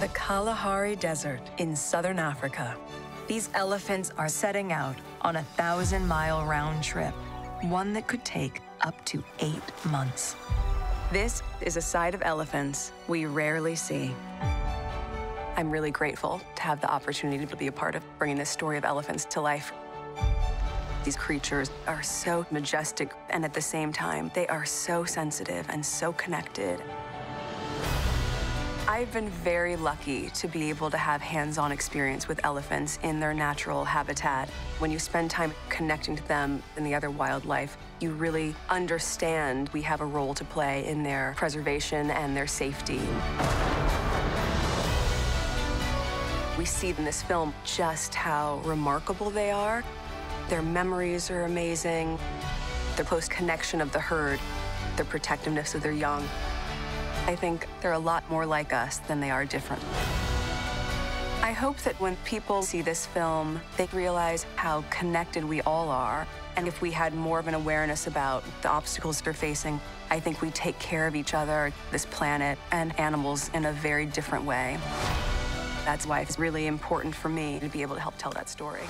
The Kalahari Desert in southern Africa. These elephants are setting out on a thousand mile round trip, one that could take up to eight months. This is a side of elephants we rarely see. I'm really grateful to have the opportunity to be a part of bringing this story of elephants to life. These creatures are so majestic, and at the same time, they are so sensitive and so connected. I've been very lucky to be able to have hands-on experience with elephants in their natural habitat. When you spend time connecting to them and the other wildlife, you really understand we have a role to play in their preservation and their safety. We see in this film just how remarkable they are. Their memories are amazing, their close connection of the herd, their protectiveness of their young. I think they're a lot more like us than they are different. I hope that when people see this film, they realize how connected we all are. And if we had more of an awareness about the obstacles they're facing, I think we take care of each other, this planet, and animals in a very different way. That's why it's really important for me to be able to help tell that story.